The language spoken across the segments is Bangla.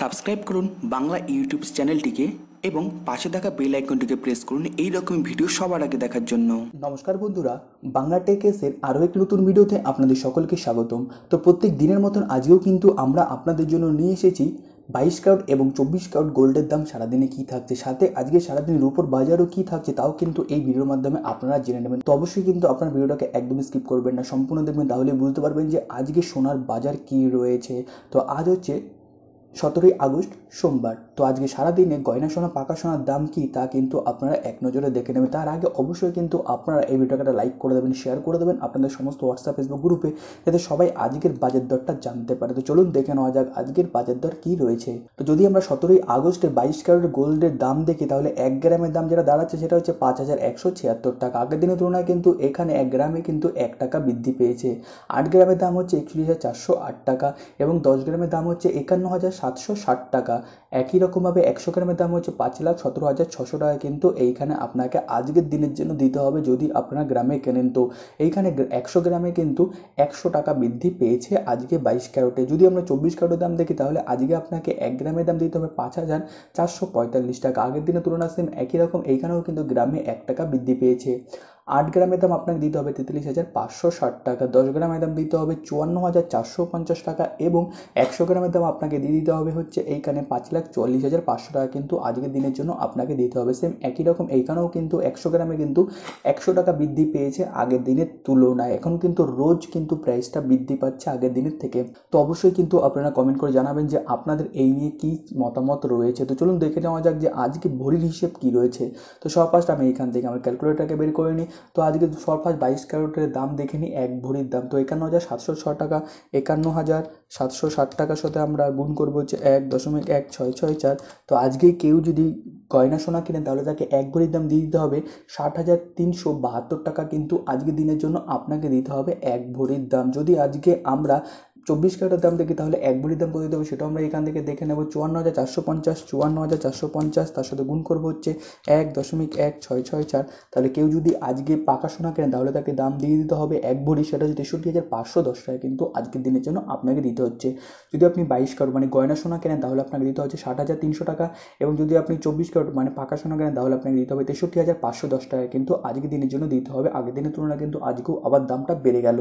সাবস্ক্রাইব করুন বাংলা ইউটিউব চ্যানেলটিকে এবং পাশে থাকা বেল আইকনটিকে প্রেস করুন এই রকম ভিডিও সবার আগে দেখার জন্য। নমস্কার বন্ধুরা, বাংলা টেকেসের আরও একটি নতুন ভিডিওতে আপনাদের সকলকে স্বাগতম। তো প্রত্যেক দিনের মতন আজকেও কিন্তু আমরা আপনাদের জন্য নিয়ে এসেছি বাইশ কাউট এবং চব্বিশ কাউট গোল্ডের দাম সারাদিনে কী থাকছে, সাথে আজকে সারাদিনের উপর বাজারও কী থাকছে, তাও কিন্তু এই ভিডিওর মাধ্যমে আপনারা জেনে নেবেন। তো অবশ্যই কিন্তু আপনার ভিডিওটাকে একদমই স্কিপ করবেন না, সম্পূর্ণ দেখবেন তাহলে বুঝতে পারবেন যে আজকে সোনার বাজার কী রয়েছে। তো আজ হচ্ছে সতেরোই আগস্ট সোমবার। তো আজকে সারাদিনে গয়না সোনা, পাকা সোনার দাম কি তা কিন্তু আপনারা এক নজরে দেখে নেবেন। তার আগে অবশ্যই কিন্তু আপনারা এই ভিডিওটাকে একটা লাইক করে দেবেন শেয়ার করে দেবেন আপনাদের সমস্ত হোয়াটসঅ্যাপ ফেসবুক গ্রুপে যাতে সবাই আজকের বাজার দরটা জানতে পারে। তো চলুন দেখে নেওয়া যাক আজকের বাজার দর কী রয়েছে। তো যদি আমরা সতেরোই আগস্টে বাইশ ক্যারেটের গোল্ডের দাম দেখি, তাহলে এক গ্রামের দাম যেটা দাঁড়াচ্ছে সেটা হচ্ছে পাঁচ হাজার একশো ছিয়াত্তর টাকা। আগের দিনের তুলনায় কিন্তু এখানে এক গ্রামে কিন্তু এক টাকা বৃদ্ধি পেয়েছে। আট গ্রামের দাম হচ্ছে একচল্লিশ হাজার চারশো আট টাকা এবং দশ গ্রামের দাম হচ্ছে একান্ন হাজার সাতশো ষাট টাকা। একই রকমভাবে একশো গ্রামের দাম হচ্ছে পাঁচ লাখ সতেরো হাজার ছশো টাকা। কিন্তু এইখানে আপনাকে আজকের দিনের জন্য দিতে হবে যদি আপনারা গ্রামে কেনেন তো। এইখানে একশো গ্রামে কিন্তু একশো টাকা বৃদ্ধি পেয়েছে আজকে বাইশ ক্যারোটে। যদি আমরা চব্বিশ ক্যারোটের দাম দেখি, তাহলে আজকে আপনাকে এক গ্রামের দাম দিতে হবে পাঁচ হাজার চারশো পঁয়তাল্লিশ টাকা। আগের দিনের তুলনা সেম একই রকম। এইখানেও কিন্তু গ্রামে এক টাকা বৃদ্ধি পেয়েছে। আট গ্রামের দাম আপনাকে দিতে হবে তেতাল্লিশ হাজার পাঁচশো ষাট টাকা, দশ গ্রামের দাম দিতে হবে চুয়ান্ন হাজার চারশো পঞ্চাশ টাকা এবং একশো গ্রামের দাম আপনাকে দিয়ে দিতে হবে হচ্ছে এইখানে পাঁচ লাখ চুয়াল্লিশ হাজার পাঁচশো টাকা। কিন্তু আজকের দিনের জন্য আপনাকে দিতে হবে সেম একই রকম। এইখানেও কিন্তু একশো গ্রামে কিন্তু একশো টাকা বৃদ্ধি পেয়েছে আগের দিনের তুলনায়। এখন কিন্তু রোজ কিন্তু প্রাইসটা বৃদ্ধি পাচ্ছে আগের দিনের থেকে। তো অবশ্যই কিন্তু আপনারা কমেন্ট করে জানাবেন যে আপনাদের এই নিয়ে কী মতামত রয়েছে। তো চলুন দেখে নেওয়া যাক যে আজকে ভরির হিসেব কী রয়েছে। তো সব ফার্স্ট আমি এইখান থেকে আমার ক্যালকুলেটারকে বের করে নিই। তো আজকে সরফাস বাইশ ক্যারেটের দাম দেখে নিই, এক ভরির দাম। তো একান্ন হাজার সাতশো ছ টাকা, একান্ন হাজার সাতশো ষাট টাকার সাথে আমরা গুণ করব হচ্ছে এক দশমিক এক ছয় ছয় চার। তো আজকে কেউ যদি গয়না সোনা কিনেন, তাহলে তাকে এক ভরির দাম দিয়ে দিতে হবে ষাট হাজার তিনশো বাহাত্তর টাকা। কিন্তু আজকে দিনের জন্য আপনাকে দিতে হবে এক ভরির দাম। যদি আজকে আমরা চব্বিশ ক্যারেটের দাম দেখি, তাহলে এক ভরির দাম কত দিতে হবে? সেটাও আমরা এখান থেকে দেখে নেব। চুয়ান্ন হাজার চারশো পঞ্চাশ, চুয়ান্ন হাজার চারশো পঞ্চাশ, তার সাথে গুণ করব হচ্ছে এক দশমিক এক ছয় ছয় চার। তাহলে কেউ যদি আজকে পাকা সোনা কেনেন, তাহলে তাকে দাম দিয়ে দিতে হবে এক ভরি সেটা হচ্ছে তেষট্টি হাজার পাঁচশো দশ টাকা। কিন্তু আজকের দিনের জন্য আপনাকে দিতে হচ্ছে, যদি আপনি বাইশ কারোট মানে গয়না সোনা কেনেন, তাহলে আপনাকে দিতে হচ্ছে ষাট হাজার তিনশো টাকা। এবং যদি আপনি চব্বিশ কারোট মানে পাকা সোনা কেনেন, তাহলে আপনাকে দিতে হবে তেষট্টি হাজার পাঁচশো দশ টাকা। কিন্তু আজকের দিনের জন্য দিতে হবে, আগের দিনের তুলনায় কিন্তু আজকেও আবার দামটা বেড়ে গেল।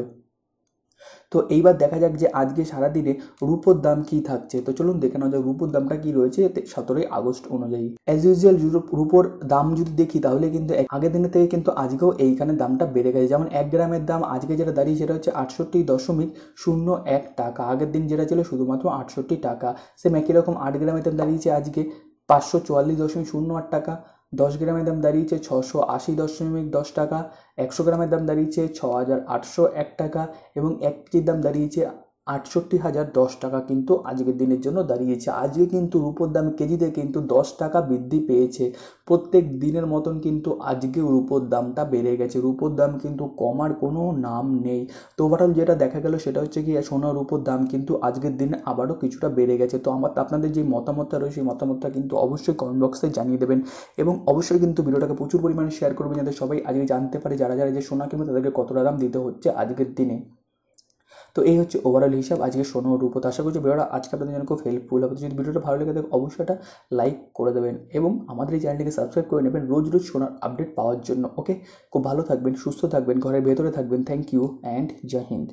তো এইবার দেখা যাক যে আজকে সারাদিনে রূপোর দাম কী থাকছে। তো চলুন দেখে নেওয়া যাক রূপোর দামটা কী রয়েছে সতেরোই আগস্ট অনুযায়ী। অ্যাজ ইউজুয়াল রূপোর দাম যদি দেখি তাহলে কিন্তু আগের দিনের থেকে কিন্তু আজকেও এইখানে দামটা বেড়ে গেছে। যেমন এক গ্রামের দাম আজকে যেটা দাঁড়িয়ে সেটা হচ্ছে আটষট্টি দশমিক শূন্য এক টাকা। আগের দিন যেটা ছিল শুধুমাত্র আটষট্টি টাকা। সেম একই রকম আট গ্রামের দাম দাঁড়িয়েছে আজকে পাঁচশো চুয়াল্লিশ দশমিক শূন্য আট টাকা। দশ গ্রামের দাম দাঁড়িয়েছে ছশো আশি দশমিক দশ টাকা, একশো গ্রামের দাম দাঁড়িয়েছে ছ হাজার আটশো এক টাকা এবং এক কেজির দাম দাঁড়িয়েছে আটষট্টি হাজার দশ টাকা কিন্তু আজকের দিনের জন্য দাঁড়িয়েছে। আজকে কিন্তু রূপোর দাম কেজিতে কিন্তু দশ টাকা বৃদ্ধি পেয়েছে। প্রত্যেক দিনের মতন কিন্তু আজকে রূপোর দামটা বেড়ে গেছে। রূপোর দাম কিন্তু কমার কোনো নাম নেই। তো ওভারঅল যেটা দেখা গেল সেটা হচ্ছে কি সোনা রূপোর দাম কিন্তু আজকের দিনে আবারও কিছুটা বেড়ে গেছে। তো আমার, আপনাদের যে মতামতটা রয়েছে সেই মতামতটা কিন্তু অবশ্যই কমেন্ট বক্সে জানিয়ে দেবেন। এবং অবশ্যই কিন্তু ভিডিওটাকে প্রচুর পরিমাণে শেয়ার করবেন যাতে সবাই আজকে জানতে পারে, যারা যারা যে সোনা কিনবে তাদেরকে কতটা দাম দিতে হচ্ছে আজকের দিনে। তো এই হচ্ছে ওভারঅল হিসাব। আজকে সোনো রূপত, আশা করছি ভিডিওটা আজকে আপনাদের জন্য খুব হেল্পফুল হবে যদি ভিডিওটা ভালো লেগে থাকে, অবশ্যই একটা লাইক করে দেবেন এবং আমাদের এই চ্যানেলটিকে সাবস্ক্রাইব করে নেবেন রোজ রোজ সোনার আপডেট পাওয়ার জন্য ওকে খুব ভালো থাকবেন, সুস্থ থাকবেন, ঘরের ভেতরে থাকবেন। থ্যাংক ইউ অ্যান্ড জয় হিন্দ